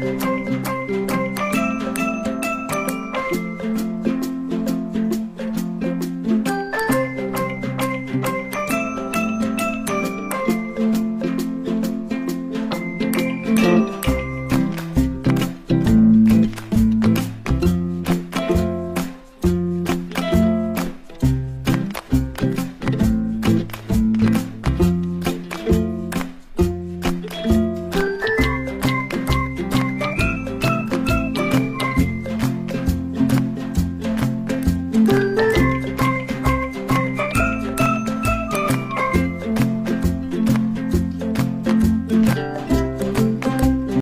Bye.